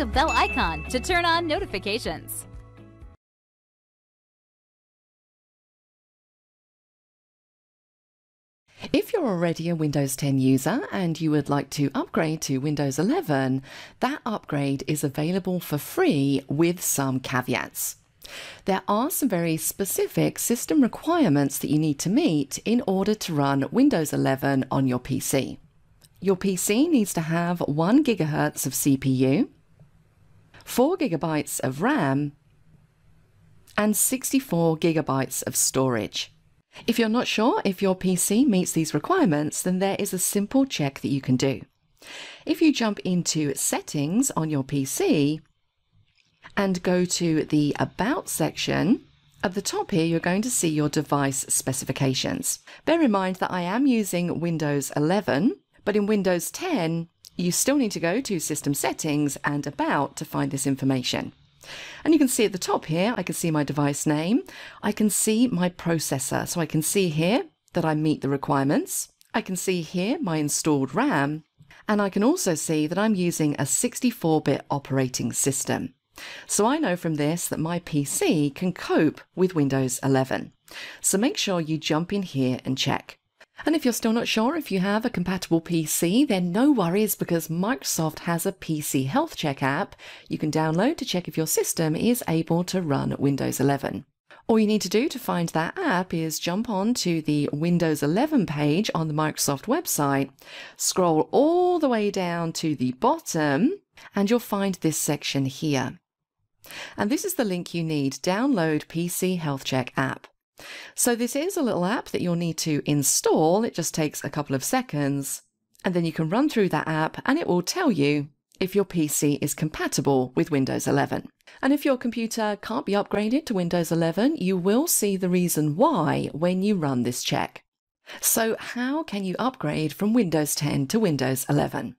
the bell icon to turn on notifications. If you're already a Windows 10 user and you would like to upgrade to Windows 11, that upgrade is available for free with some caveats. There are some very specific system requirements that you need to meet in order to run Windows 11 on your PC. Your PC needs to have 1 GHz of CPU, 4 GB of RAM, and 64 GB of storage. If you're not sure if your PC meets these requirements, then there is a simple check that you can do. If you jump into Settings on your PC and go to the About section, at the top here you're going to see your device specifications. Bear in mind that I am using Windows 11, but in Windows 10 you still need to go to System Settings and About to find this information. And you can see at the top here, I can see my device name. I can see my processor. So I can see here that I meet the requirements. I can see here my installed RAM. And I can also see that I'm using a 64-bit operating system. So I know from this that my PC can cope with Windows 11. So make sure you jump in here and check. And if you're still not sure if you have a compatible PC, then no worries because Microsoft has a PC Health Check app you can download to check if your system is able to run Windows 11. All you need to do to find that app is jump on to the Windows 11 page on the Microsoft website, scroll all the way down to the bottom, and you'll find this section here. And this is the link you need, download PC Health Check app. So this is a little app that you'll need to install. It just takes a couple of seconds. And then you can run through that app and it will tell you if your PC is compatible with Windows 11. And if your computer can't be upgraded to Windows 11, you will see the reason why when you run this check. So how can you upgrade from Windows 10 to Windows 11?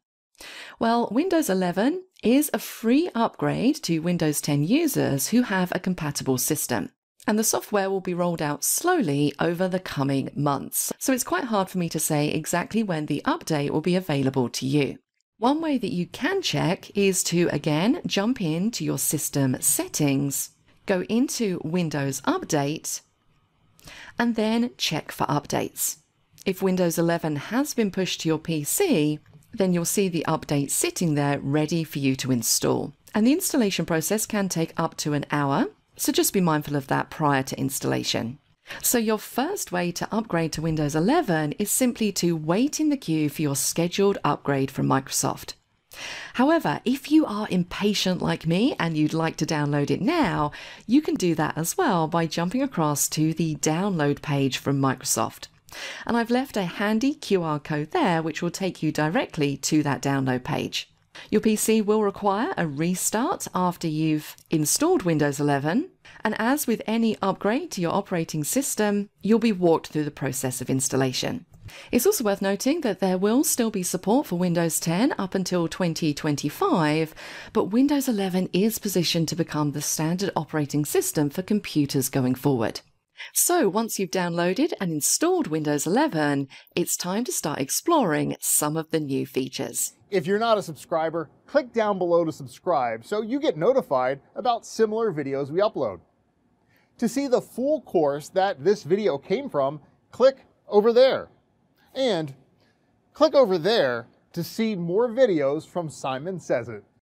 Well, Windows 11 is a free upgrade to Windows 10 users who have a compatible system and the software will be rolled out slowly over the coming months. So it's quite hard for me to say exactly when the update will be available to you. One way that you can check is to again jump into your system settings, go into Windows Update, and then check for updates. If Windows 11 has been pushed to your PC, then you'll see the update sitting there ready for you to install. And the installation process can take up to an hour, so just be mindful of that prior to installation. So your first way to upgrade to Windows 11 is simply to wait in the queue for your scheduled upgrade from Microsoft. However, if you are impatient like me and you'd like to download it now, you can do that as well by jumping across to the download page from Microsoft. And I've left a handy QR code there which will take you directly to that download page. Your PC will require a restart after you've installed Windows 11, and as with any upgrade to your operating system, you'll be walked through the process of installation. It's also worth noting that there will still be support for Windows 10 up until 2025, but Windows 11 is positioned to become the standard operating system for computers going forward. So once you've downloaded and installed Windows 11, it's time to start exploring some of the new features. If you're not a subscriber, click down below to subscribe so you get notified about similar videos we upload. To see the full course that this video came from, click over there. And click over there to see more videos from Simon Sez IT.